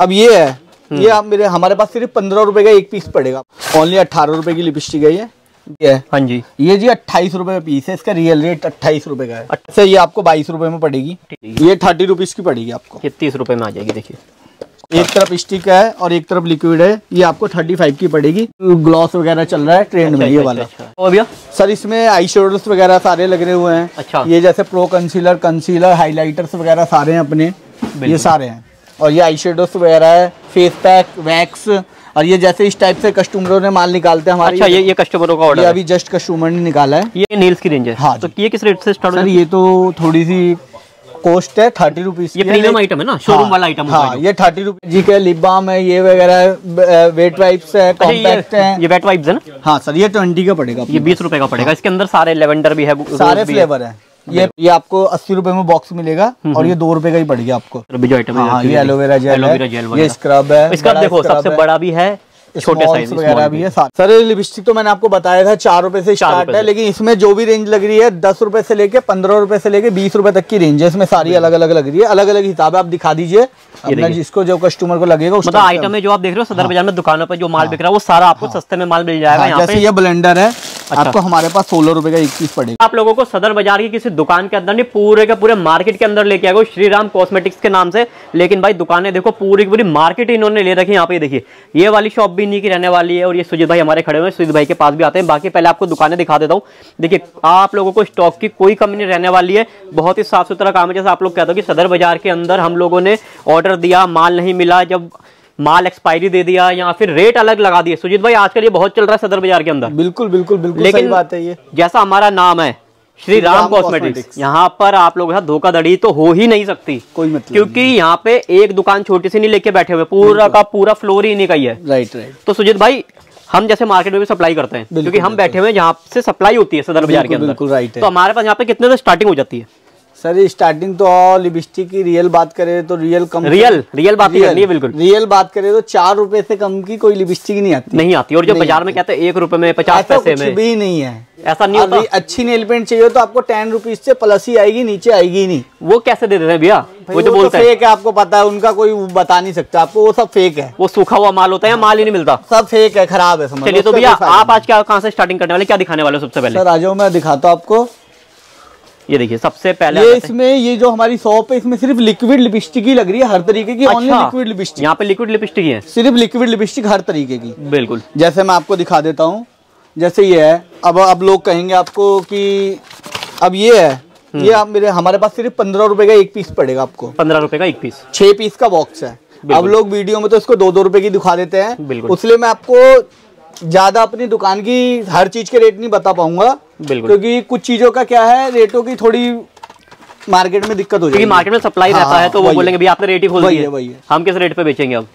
अब ये है। ये आप मेरे हमारे पास सिर्फ़ पंद्रह रुपए का एक पीस पड़ेगा। ओनली अट्ठारह रुपए की लिपस्टिक है ये। ये हाँ। जी। ये जी अट्ठाईस रुपए का पीस है। इसका रियल रेट अट्ठाईस रुपए का है। अच्छा ये आपको बाईस रुपए में पड़ेगी। ये थर्टी रुपीज़ की पड़ेगी आपको। ये तीस रुपए में आ जाएगी देखिए। एक तरफ़ स्टिक है और एक तरफ़ लिक्विड है। ये आपको थर्टी फाइव की पड़ेगी। ग्लॉस वगैरह चल रहा है ट्रेंड में ये अच्छा, वाला। अच्छा, अच्छा। और भैया? सर इसमें आई शेडोज वगैरह सारे लग रहे हुए हैं। अच्छा। ये जैसे प्रो कंसीलर कंसीलर हाइलाइटर्स वगैरह सारे हैं अपने। ये सारे हैं। और ये आई वगैरह है फेस पैक वैक्स और ये जैसे इस टाइप से कस्टमरों ने माल निकालते हैं हमारे अच्छा ये ये कस्टमरों का ऑर्डर अभी जस्ट कस्टमर ने निकाला है। ये नील्स की रेंज है। हाँ तो ये किस रेट से स्टार्ट ये तो थोड़ी सी कॉस्ट है थर्टी रुपीज़ ये प्रीमियम आइटम है ना शोरूम हाँ, वाला आइटम हाँ ये थर्टी रुपीज़ जी का लिप बाम है ये वगैरह वेट वाइप्स है अच्छा, कॉम्पैक्ट है। ये वेट वाइप्स है ना? हाँ सर ये ट्वेंटी का पड़ेगा ये बीस रुपए का पड़ेगा। इसके अंदर सारे लेवेंडर भी है। सारे फ्लेवर है। ये ये आपको अस्सी रुपए में बॉक्स मिलेगा और ये दो रुपए का ही पड़ गया आपको। भी जो आइटम हाँ ये एलोवेरा जेल है ये स्क्रब है इसका देखो सबसे बड़ा भी है छोटे साइज़ वगैरह भी है। सर लिपस्टिक तो मैंने आपको बताया था चार रुपए से स्टार्ट है लेकिन इसमें जो भी रेंज लग रही है दस रुपए से लेके पंद्रह रुपए से लेके बीस रुपए तक की रेंज है इसमें सारी अलग अलग लग रही है अलग अलग हिसाब है आप दिखा दीजिए। जिसको जो कस्टमर को लगेगा उस मतलब आइटम में जो आप देख रहे हो सदर बाज़ार में दुकानों पर जो माल बिक रहा है वो सारा आपको सस्ते में माल मिल जाएगा हाँ, जैसे ये ब्लेंडर है अच्छा। आपको हमारे पास सोलह रुपए का एक पीस पड़ेगा। आप लोगों को सदर बाज़ार की किसी दुकान के अंदर नहीं पूरे के पूरे मार्केट के अंदर लेके आएगा श्री राम कॉस्मेटिक्स के नाम से। लेकिन भाई दुकानें देखो पूरी की पूरी मार्केट इन्होंने ले रखी है यहाँ पे देखिए। ये वाली शॉप भी इन्हीं की रहने वाली है और ये सुजीत भाई हमारे खड़े हुए सुजीत भाई के पास भी आते हैं। बाकी पहले आपको दुकानें दिखा देता हूँ। देखिए आप लोगों को स्टॉक की कोई कमी नहीं रहने वाली है। बहुत ही साफ़ सुथरा काम है जैसे आप लोग कहते हो कि सदर बाज़ार के अंदर हम लोगों ने ऑर्डर दिया माल नहीं मिला। जब माल एक्सपायरी दे दिया या फिर रेट अलग लगा दिए? सुजीत भाई आजकल ये बहुत चल रहा है सदर बाज़ार के अंदर। बिल्कुल बिल्कुल बिल्कुल लेकिन सही बात है ये। जैसा हमारा नाम है श्री राम कॉस्मेटिक्स। यहाँ पर आप लोगों के साथ धोखाधड़ी तो हो ही नहीं सकती। कोई मतलब क्योंकि यहाँ पे एक दुकान छोटी सी नहीं लेके बैठे हुए पूरा का पूरा फ्लोर ही इन्हीं का ही है। राइट राइट तो सुजीत भाई हम जैसे मार्केट में भी सप्लाई करते हैं क्योंकि हम बैठे हुए हैं जहाँ से सप्लाई होती है सदर बाज़ार के अंदर। तो हमारे पास यहाँ पे कितने से स्टार्टिंग हो जाती है? सर स्टार्टिंग तो लिपस्टिक की रियल बात करें तो रियल कम रियल रियल बात ही करनी है बिल्कुल। रियल बात करें तो चार रुपए से कम की कोई लिपस्टिक नहीं आती। नहीं आती और जो बाज़ार में कहते हैं एक रुपए में पचास पैसे में। भी नहीं है। ऐसा नहीं होता। अच्छी नेल पेंट चाहिए तो आपको टेन रुपीज़ से प्लस ही आएगी नीचे आएगी नहीं। वो कैसे दे देते हैं भैया? वो जो बोलते हैं। फेक है आपको पता है उनका कोई बता नहीं सकता। आपको वो सब फेक है। वो सूखा हुआ माल होता है माल ही नहीं मिलता? सब फेक है खराब है समझ चलिए तो भैया आप आज क्या कहाँ से स्टार्टिंग करने वाले क्या दिखाने वाले सबसे पहले? सर आ जाओ मैं दिखाता हूँ आपको। ये देखिए सबसे पहले ये इसमें ये जो हमारी शॉप है इसमें सिर्फ़ लिक्विड लिपस्टिक ही लग रही है हर तरीके की ओनली अच्छा लिक्विड लिपस्टिक। यहाँ पे लिक्विड लिपस्टिक है सिर्फ़ लिक्विड लिपस्टिक हर तरीके की। बिल्कुल। जैसे मैं आपको दिखा देता हूँ जैसे ये है अब अब लोग कहेंगे आपको कि अब ये है हम्म। ये आप मेरे हमारे पास सिर्फ़ पंद्रह रुपए का एक पीस पड़ेगा आपको। पंद्रह रुपए का एक पीस छह पीस का बॉक्स है। अब लोग वीडियो में तो इसको दो दो रुपए की दिखा देते हैं। उसलिए मैं आपको ज़्यादा अपनी दुकान की हर चीज़ के रेट नहीं बता पाऊँगा बिल्कुल। क्योंकि कुछ चीज़ों का क्या है रेटों की थोड़ी मार्केट में दिक्कत हो क्योंकि जाएगी। मार्केट में सप्लाई हाँ, रहता है तो वो बोलेंगे भैया आपने रेट ही खोल दिया है, वही है। हम किस रेट पे बेचेंगे अब?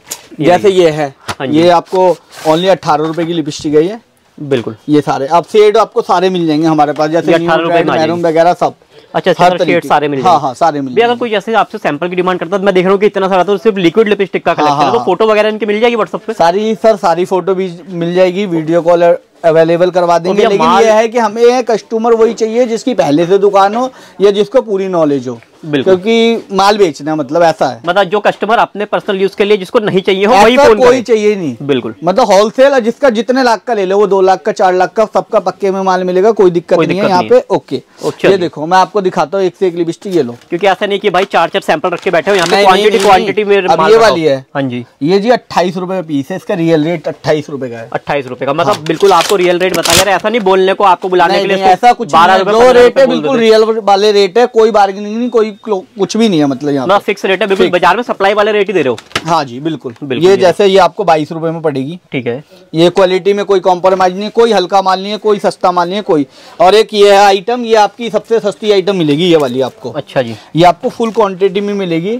जैसे ये है हाँ ये आपको ओनली अट्ठारह रुपए की लिपस्टिक है ये। बिल्कुल। ये सारे अब शेड आपको सारे मिल जाएँगे हमारे पास जैसे 18 रुपए में आ मैरून जाएँगे। वगैरह सब। अच्छा हर शेड सारे मिल हाँ हाँ सारे मिल अगर कोई जैसे आपसे सैंपल की डिमांड करता है तो मैं देख रहा हूँ कि इतना सारा तो सिर्फ़ लिक्विड लिपस्टिक का कलेक्शन हाँ, तो हाँ। फ़ोटो वगैरह इनकी मिल जाएगी व्हाट्सअप पे? सारी सर सारी फ़ोटो भी मिल जाएगी वीडियो कॉल अवेलेबल करवा देंगे। लेकिन ये है कि हमें कस्टमर वही चाहिए जिसकी पहले से दुकान हो या जिसको पूरी नॉलेज हो। क्योंकि माल बेचना है, मतलब ऐसा है। मतलब जो कस्टमर अपने पर्सनल यूज़ के लिए जिसको नहीं चाहिए हो वही फ़ोन कोई चाहिए नहीं। बिल्कुल। मतलब होलसेल है जिसका जितने लाख का ले लो वो दो लाख का चार लाख का सबका पक्के में माल मिलेगा कोई दिक्कत नहीं है यहाँ पे ओके ये देखो मैं आपको दिखाता हूँ एक से एक लिपस्टिक ये लो। क्योंकि ऐसा नहीं कि भाई चार चार सैंपल रख के बैठे हो यहाँ में ये वाली है। हाँ जी। ये जी अट्ठाईस रुपए पीस है इसका रियल रेट अट्ठाईस रुपए का है। अट्ठाईस रुपए का। मतलब बिल्कुल आपको रियल रेट बताया जा ऐसा नहीं बोलने को आपको बुलाने हाँ। के लिए ऐसा कुछ बारह है। रेट है बिल्कुल रियल वाले रेट है कोई बार्गेनिंग नहीं कोई कुछ भी नहीं है मतलब यहाँ फिक्स रेट है बिल्कुल बाज़ार में सप्लाई वाले रेट ही दे रहे हो। हाँ जी बिल्कुल। बिल्कुल, ये जैसे ये आपको बाईस रुपए में पड़ेगी। ठीक है। ये क्वालिटी में कोई कॉम्प्रोमाइज नहीं है कोई हल्का माल नहीं है कोई सस्ता माल नहीं है कोई। और एक ये है आइटम ये आपकी सबसे सस्ती आइटम मिलेगी ये वाली आपको। अच्छा जी। ये आपको फुल क्वांटिटी में मिलेगी।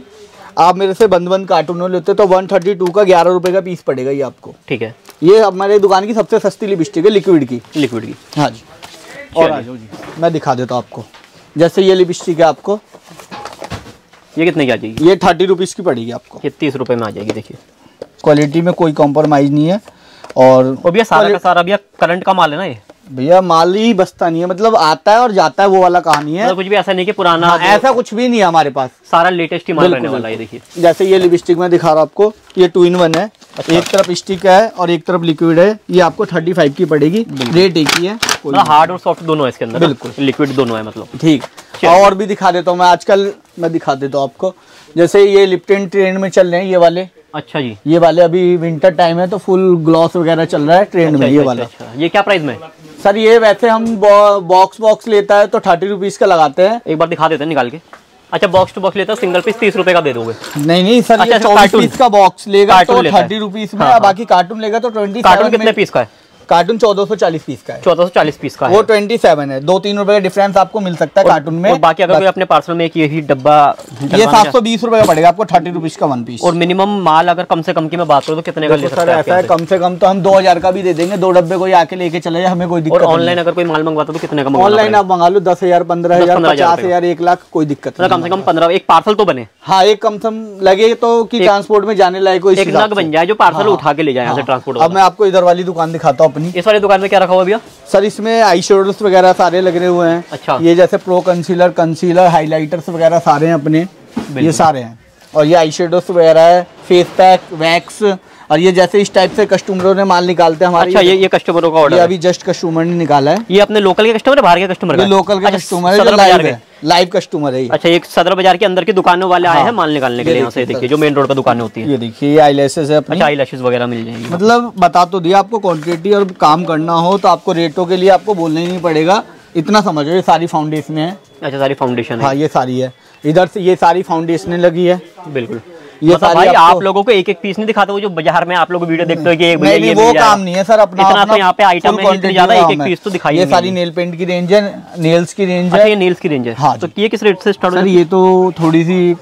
आप मेरे से बंद बंद कार्टून लेते तो वन थर्टी टू का ग्यारह रुपए का पीस पड़ेगा ये आपको। ठीक है। ये हमारे दुकान की सबसे सस्ती लिपस्टिक है लिक्विड की। लिक्विड की। हाँ जी। और आ जाओ जी मैं दिखा देता हूँ आपको। जैसे ये लिपस्टिक है आपको। ये कितने की आ जाएगी? ये थर्टी रुपीज़ की पड़ेगी आपको। ये तीस रुपए में आ जाएगी देखिए। क्वालिटी में कोई कॉम्प्रोमाइज़ नहीं है और और भैया सारा का सारा भैया करंट का माल है ना ये? भैया माल ही बसता नहीं है मतलब आता है और जाता है वो वाला कहानी है। मतलब कुछ भी ऐसा नहीं कि पुराना हाँ, ऐसा कुछ भी नहीं है हमारे पास। सारा लेटेस्ट ही माल रहने वाला है देखिए। जैसे ये लिपस्टिक मैं दिखा रहा हूँ आपको ये टू इन वन है। अच्छा। एक तरफ़ स्टिक है और एक तरफ़ लिक्विड है। ये आपको थर्टी फाइव की पड़ेगी। रेट एक ही है मतलब हार्ड और सॉफ्ट दोनों है इसके अंदर बिल्कुल। लिक्विड दोनों है मतलब। ठीक। और भी दिखा देता हूँ मैं आजकल मैं दिखा देता हूँ आपको। जैसे ये लिप्टन ट्रेंड में चल रहे हैं ये वाले। अच्छा जी। ये वाले अभी विंटर टाइम है तो फुल ग्लॉस वगैरह चल रहा है ट्रेंड अच्छा, में ये अच्छा, वाला। अच्छा, ये क्या प्राइस में है? सर ये वैसे हम बॉक्स बॉक्स लेता है तो थर्टी रुपीज़ का लगाते हैं। एक बार दिखा देते हैं निकाल के। अच्छा बॉक्स टू बॉक्स लेता है सिंगल पीस तीस रुपए का दे दोगे। नहीं नहीं सर अच्छा, ये। पीस का बॉक्स लेगा तो थर्टी रुपीज़ में हाँ, हाँ। बाकी कार्टून लेगा तो ट्वेंटी कार्टून कितने पीस का है? कार्टून चौदह सौ चालीस पीस का है। चौदह सौ चालीस पीस का है। वो ट्वेंटी सेवन है। दो तीन रुपए का डिफरेंस आपको मिल सकता है कार्टून में। और बाकी अगर कोई अपने पार्सल में एक यही डब्बा ये सात सौ बीस रुपए का पड़ेगा आपको थर्टी रुपीज़ का वन पीस और मिनिमम माल अगर कम से कम की मैं बात करूँ तो कितने का ले सर ऐसा है कम से कम तो हम दो हज़ार का भी दे देंगे। दो डब्बे कोई आके लेके चले जाए हमें कोई दिक्कत ऑनलाइन अगर कोई माल मंगवाता तो कितने का ऑनलाइन आप मंगा लो दस हज़ार पंद्रह हज़ार पचास हज़ार एक लाख कोई दिक्कत मतलब कम से कम पंद्रह एक पार्सल तो बने। हाँ एक कम से कम लगे तो की ट्रांसपोर्ट में जाने लायक से। बन जाए जो पार्सल हाँ, उठा के ले जाए से हाँ। ट्रांसपोर्ट अब मैं आपको इधर वाली दुकान दिखाता हूँ। अपनी इस वाली दुकान में क्या रखा हुआ भैया? सर इसमें आई शेडोज वगैरह सारे लग रहे हुए हैं। अच्छा। ये जैसे प्रो कंसीलर कंसीलर हाईलाइटर्स वगैरह सारे हैं अपने। ये सारे हैं। और ये आई शेडोज वगैरह है फेस पैक वैक्स और ये जैसे इस टाइप से कस्टमरों ने माल निकालते हैं हमारे अच्छा ये ये कस्टमरों का ऑर्डर अभी जस्ट कस्टमर ने निकाला है। ये अपने लोकल के कस्टमर है बाहर के कस्टमर ये लोकल के कस्टमर है जो लाइव है लाइव कस्टमर है अच्छा ये सदर बाज़ार के अंदर की दुकानों वाले आए हाँ। हैं माल निकालने के लिए यहाँ से देखिए जो मेन रोड पर दुकानें होती है। ये देखिए ये आईलेसेस है अपनी। अच्छा आई वगैरह मिल जाएँगी। मतलब बता तो दिया आपको क्वांटिटी और काम करना हो तो आपको रेटों के लिए आपको बोलना ही नहीं पड़ेगा। इतना समझो ये सारी फाउंडेशन है। अच्छा सारी फाउंडेशन है। हाँ ये सारी है। इधर से ये सारी फाउंडेशन लगी है। बिल्कुल। ये मतलब सारी भाई आप लोगों को एक एक पीस नहीं दिखाते वो जो बाज़ार में आप लोग वीडियो देखते हो कि एक भैया नहीं नहीं ये वो काम नहीं है सर अपना इतना अपना तो यहाँ पे आइटम है इतनी ज़्यादा एक एक पीस तो दिखाई ये सारी नेल पेंट की रेंज है नेल्स की रेंज अच्छा है। ये नील्स की रेंज है। हाँ तो ये किस रेट से स्टार्ट हो सर है ये तो थोड़ी सी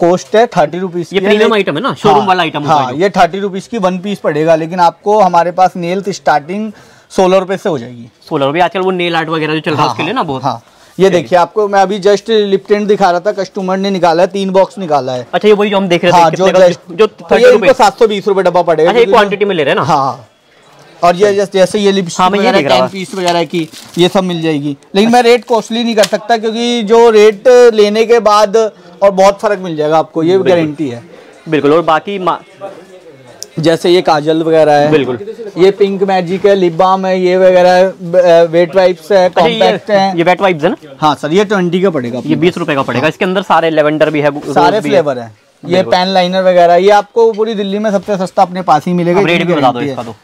कॉस्ट है थर्टी रुपीज़ ये प्रीमियम आइटम है ना शोरूम वाला आइटम हाँ है ये थर्टी रुपीज़ की वन पीस पड़ेगा लेकिन आपको हमारे पास नेल्स स्टार्टिंग सोलह रुपए से हो जाएगी। सोलह रुपए आजकल वो नेल आर्ट वगैरह जो चल रहा है उसके लिए ना बहुत हाँ ये देखिए आपको मैं अभी जस्ट लिप्टेंट दिखा रहा था कस्टमर ने निकाला है तीन बॉक्स निकाला है। अच्छा ये वही जो हम देख रहे थे हाँ जो जो तो सात सौ बीस रूपए डब्बा पड़ेगा अच्छा क्वांटिटी में ले रहे हैं ना? हाँ। और ये जैसे जैसे ये लिपस्टिक हाँ, टेन पीस वगैरह की ये सब मिल जाएगी। लेकिन मैं रेट कॉस्टली नहीं कर सकता क्योंकि जो रेट लेने के बाद और बहुत फ़र्क मिल जाएगा आपको ये गारंटी है। बिल्कुल और बाकी जैसे ये काजल वगैरह है। बिल्कुल। ये पिंक मैजिक है लिप बाम है ये वगैरह वेट वाइप्स है अच्छा कॉम्पैक्ट है। ये वेट वाइप्स है ना? हाँ सर ये ट्वेंटी का पड़ेगा ये बीस रुपए का पड़ेगा। इसके अंदर सारे लेवेंडर भी है हाँ। सारे है। फ्लेवर है। ये पेन लाइनर वगैरह ये आपको पूरी दिल्ली में सबसे सस्ता अपने पास ही मिलेगा रेट भी बता दो इसका तो।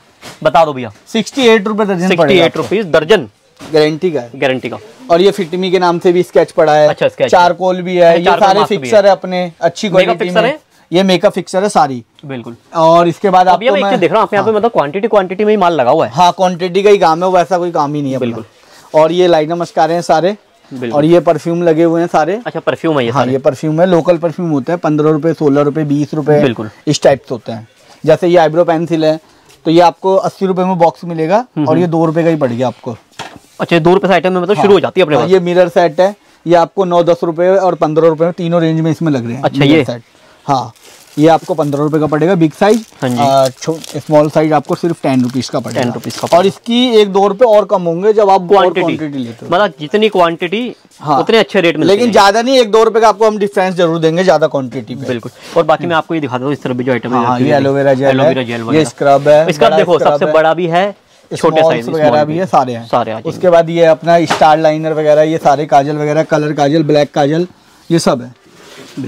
बता दो भैया। सिक्सटी एट रुपए दर्जन सिक्सटी एट रुपीज़ दर्जन। गारंटी का है। गारंटी का। और ये फिटमी के नाम से भी स्केच पड़ा है। अच्छा, sketch। चारकोल भी है अच्छा, ये सारे फिक्सर है। अपने अच्छी क्वालिटी में। है? ये मेकअप फिक्सर है सारी। बिल्कुल। और इसके बाद आप मैं एक मैं चीज़ देख रहा हूँ यहाँ पे मतलब क्वांटिटी क्वांटिटी में ही माल लगा हुआ है। हाँ क्वांटिटी का ही काम है वैसा कोई काम ही नहीं है बिल्कुल। और ये लाइनर मस्कारे हैं सारे। और ये परफ्यूम लगे हुए हैं सारे। अच्छा परफ्यूम है ये हाँ ये परफ्यूम है लोकल परफ्यूम होता है पंद्रह रुपए सोलह रुपए बीस रुपए बिल्कुल। इस टाइप से होते हैं। जैसे ये आईब्रो पेंसिल है तो ये आपको अस्सी रुपए में बॉक्स मिलेगा हम्म, और ये दो रुपए का ही पड़ेगा आपको। अच्छा दो रुपए से आइटम में मतलब शुरू हो जाती है अपने हाँ, ये मिरर सेट है ये आपको नौ दस रुपए और पंद्रह रुपए तीनों रेंज में इसमें लग रहे हैं अच्छा, ये? सेट हाँ ये आपको पंद्रह रुपए का पड़ेगा बिग साइज़ हाँ स्मॉल साइज़ आपको सिर्फ़ टेन रुपीज़ का पड़ेगा। टेन रुपीज़ का और इसकी एक दो रुपए और कम होंगे जब आप क्वांटिटी लेते हो। मतलब जितनी क्वांटिटी हाँ। उतने अच्छे रेट में लेकिन ज़्यादा नहीं एक दो रुपए का आपको हम डिफरेंस ज़रूर देंगे ज़्यादा क्वांटिटी पे। बिल्कुल। और बाकी मैं आपको ये दिखा हूँ इस तरह भी जो आइटम हाँ ये aloe vera gel aloe vera gel ये स्क्रब है स्क्रब देखो सबसे बड़ा भी है छोटे साइज़ वगैरह भी है सारे हैं। सारे उसके बाद ये अपना स्टार लाइनर वगैरह ये सारे काजल वगैरह कलर काजल ब्लैक काजल ये सब है।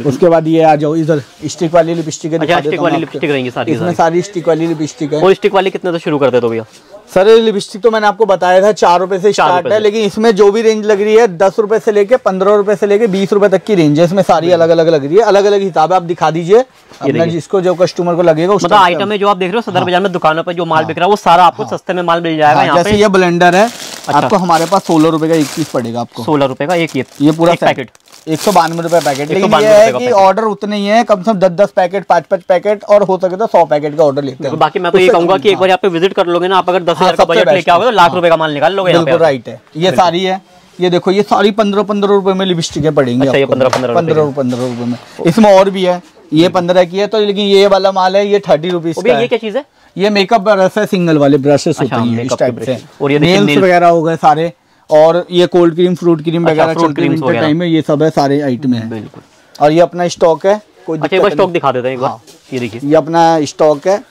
उसके बाद ये आ जाओ इधर स्टिक वाली लिपस्टिक अच्छा स्टिक वाली लिपस्टिक रहेंगी सारी इसमें सारी। स्टिक वाली लिपस्टिक है। और स्टिक वाली कितने से शुरू कर दो भैया? सर लिपस्टिक तो मैंने आपको बताया था चार रुपए से स्टार्ट है लेकिन इसमें जो भी रेंज लग रही है दस रुपए से लेके पंद्रह रुपए से लेके बीस रुपए तक की रेंज है। इसमें सारी अलग अलग लग रही है अलग अलग हिसाब है आप दिखा दीजिए। अपना जिसको जो कस्टमर को लगेगा मतलब आइटम है जो आप देख रहे हो सदर बाज़ार में दुकानों पर जो माल बिक रहा है वो सारा आपको सस्ते में माल मिल जाएगा हाँ, जैसे ये ब्लेंडर है अच्छा। आपको हमारे पास सोलह रुपए का एक पीस पड़ेगा आपको। सोलह रुपए का एक ये ये पूरा एक पैकेट एक सौ बानवे रुपए पैकेट लेकिन ये है कि ऑर्डर उतने ही है कम से कम दस दस पैकेट पाँच पाँच पैकेट और हो सके तो सौ पैकेट का ऑर्डर लेते हैं। बाकी मैं तो ये कहूँगा कि एक बार यहाँ पे विज़िट कर लोगे ना आप अगर दस हाँ, हज़ार का बजट लेके आओगे तो लाख हाँ। रुपए का माल निकाल लोगे बिल्कुल राइट है। ये सारी है। ये देखो ये सारी पंद्रह पंद्रह रुपए में लिपस्टिकें पड़ेंगी अच्छा, ये आपको। 15 15 रुपए पंद्रह पंद्रह रुपए में। इसमें और भी है। ये पंद्रह की है तो लेकिन ये वाला माल है ये थर्टी रुपीज़ ये क्या चीज़ है? ये मेकअप ब्रश है सिंगल वाले ब्रशेस अच्छा, होते हैं इस टाइप से। और ये नेल्स वगैरह हो गए सारे और ये कोल्ड क्रीम फ्रूट क्रीम अच्छा, वगैरह fruit चलते creams टाइम में ये सब है सारे आइटम है। बिल्कुल। और ये अपना स्टॉक है कोई अच्छा स्टॉक दिखा देते हैं एक बार। हाँ। ये देखिए। ये अपना स्टॉक है।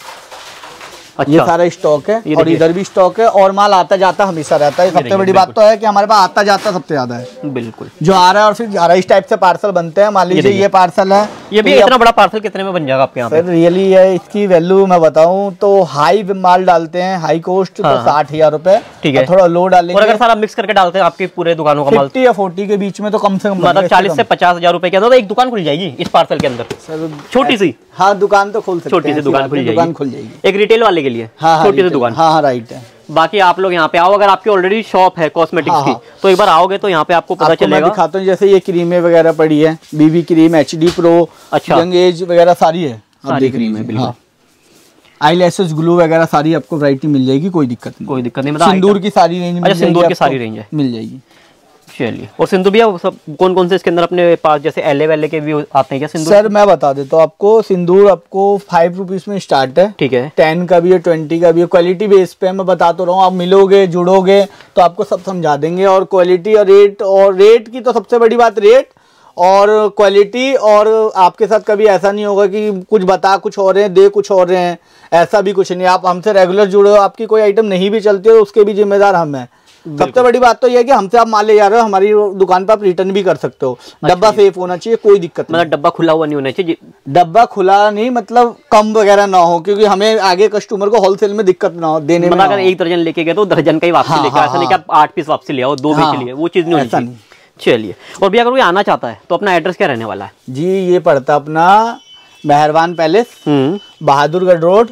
ये अच्छा। सारा स्टॉक है ये और इधर भी स्टॉक है और माल आता जाता हमेशा रहता है। सबसे बड़ी बात तो है कि हमारे पास आता जाता सबसे ज़्यादा है। बिल्कुल। जो आ रहा है और फिर जा रहा है इस टाइप से पार्सल बनते हैं। मान लीजिए ये पार्सल है ये भी तो इतना बड़ा पार्सल कितने में बन जाएगा आपके यहाँ सर रियली है इसकी वैल्यू मैं बताऊँ तो हाई माल डालते हैं हाई कॉस्ट तो हाँ। साठ हज़ार रुपए। ठीक है। थोड़ा लो और अगर सारा मिक्स करके डालते हैं आपके पूरे दुकानों का माल या फोर्टी के बीच में तो कम से कम मतलब चालीस से पचास हज़ार रुपए के अंदर तो एक दुकान खुल जाएगी इस पार्सल के अंदर। सर छोटी सी। हाँ दुकान तो खोल सकते छोटी सी दुकान खुल जाएगी। दुकान खुल जाएगी। एक रिटेल वाले के लिए? हाँ हाँ छोटी सी दुकान। हाँ हाँ राइट है। बाकी आप लोग यहाँ पे आओ अगर आपकी ऑलरेडी शॉप है कॉस्मेटिक्स हाँ, की हाँ। तो एक बार आओगे तो यहाँ पे आपको पता आपको मैं दिखाता हूँ जैसे ये क्रीमें वगैरह पड़ी है BB cream H D pro अच्छा। यंग एज वगैरह सारी है। सारी क्रीम है, बिल्कुल। हाँ। आई लेसेस ग्लू वगैरह सारी आपको वैरायटी मिल जाएगी कोई दिक्कत नहीं कोई दिक्कत नहीं मतलब सिंदूर की सारी रेंज अच्छा, सिंदूर की सारी range है। मिल जाएगी। चलिए। और सिंधु भैया सब कौन कौन से इसके अंदर अपने पास जैसे एल वेले के भी आते हैं क्या सिंधु? सर मैं बता देता तो हूँ आपको सिंदूर आपको फाइव रुपीज़ में स्टार्ट है। ठीक है। टेन का भी है ट्वेंटी का भी है। क्वालिटी बेस पे मैं बता तो रहा हूँ आप मिलोगे जुड़ोगे तो आपको सब समझा देंगे। और क्वालिटी और रेट और रेट की तो सबसे बड़ी बात रेट और क्वालिटी और आपके साथ कभी ऐसा नहीं होगा कि कुछ बता कुछ और रहे हैं दे कुछ और रहे हैं। ऐसा भी कुछ नहीं। आप हमसे रेगुलर जुड़े हो आपकी कोई आइटम नहीं भी चलती हो उसके भी जिम्मेदार हम हैं। सबसे बड़ी बात तो ये है कि हमसे आप माल ले जा रहे हो हमारी दुकान पर आप रिटर्न भी कर सकते हो। डब्बा सेफ़ होना चाहिए कोई दिक्कत मतलब डब्बा खुला हुआ नहीं होना चाहिए डब्बा खुला नहीं मतलब कम वगैरह ना हो क्योंकि हमें आगे कस्टमर को होलसेल में दिक्कत ना हो देने में मतलब अगर एक दर्जन लेके गए तो दर्जन का ही वापसी हाँ, लेके हाँ, ऐसा नहीं कि हाँ। आप आठ पीस वापसी ले आओ दो हाँ, बेच लिए वो चीज़ नहीं होनी चाहिए। चलिए और भैया अगर कोई आना चाहता है तो अपना एड्रेस क्या रहने वाला है? जी ये पड़ता अपना मेहरबान पैलेस हम्म। बहादुरगढ़ रोड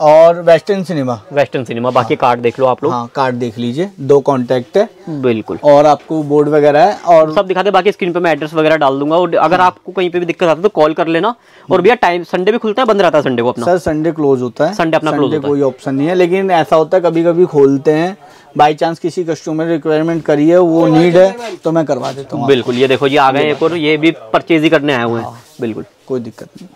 और वेस्टर्न सिनेमा। वेस्टर्न सिनेमा बाकी हाँ, कार्ड देख लो आप लोग। हाँ कार्ड देख लीजिए दो कॉन्टेक्ट है। बिल्कुल। और आपको बोर्ड वगैरह है और सब दिखा दे बाकी स्क्रीन पे मैं एड्रेस वगैरह डाल दूँगा। और अगर आपको कहीं पे भी दिक्कत आती है तो कॉल कर लेना। और भैया टाइम संडे भी खुलता है बंद रहता है संडे को अपना? सर संडे क्लोज होता है। संडे अपना है। कोई ऑप्शन नहीं है लेकिन ऐसा होता है कभी कभी खोलते हैं। बाई चांस किसी कस्टमर रिक्वायरमेंट करी है वो नीड है तो मैं करवा देता हूँ बिल्कुल ये देखो ये आ गए एक और ये भी परचेज ही करने आए हुए हैं। बिल्कुल। कोई दिक्कत नहीं।